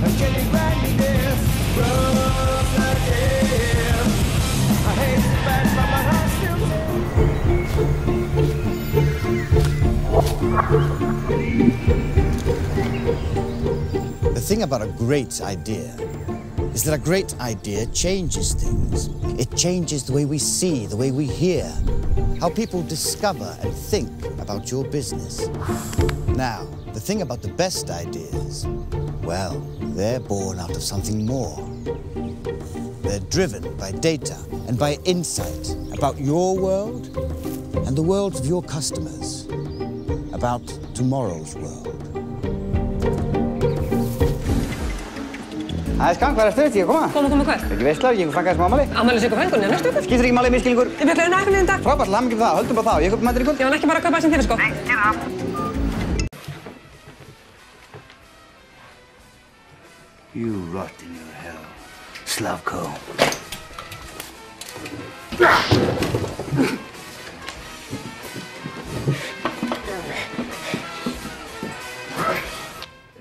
The thing about a great idea is that a great idea changes things. It changes the way we see, the way we hear, how people discover and think about your business. Now, the thing about the best ideas, well, they're born out of something more. They're driven by data and by insight about your world and the worlds of your customers, about tomorrow's world. Það er skang, hvað er stöðt ég að koma? Koma, koma hvað? Ekki veistlar, ég fann kannski mámali. Ammælis ykkur fengun, er næstu ykkur? Skýtur ekki máli, miskilningur. Þið bjöklaðu nækun í dag. Frábært, lamm ekki fyrir það, höldum bara það. Ég köpum mættir ykkur. Ég var ekki bara að kaupa sem þér sko. Nei, You rot in your hell, Slavko.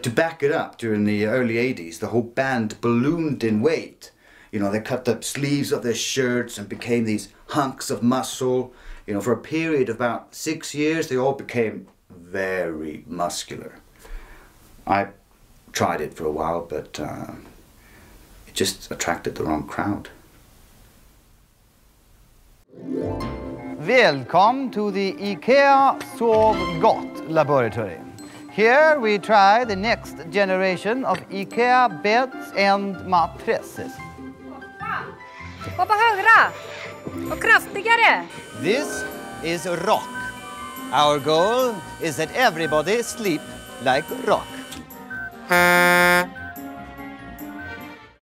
To back it up, during the early 80s, the whole band ballooned in weight. You know, they cut the sleeves of their shirts and became these hunks of muscle. You know, for a period of about six years, they all became very muscular. I tried it for a while, but uh, it just attracted the wrong crowd. Welcome to the IKEA Sov Gott laboratory. Here we try the next generation of IKEA beds and mattresses. Var på högra! Och kraftigare! This is a rock. Our goal is that everybody sleep like rock.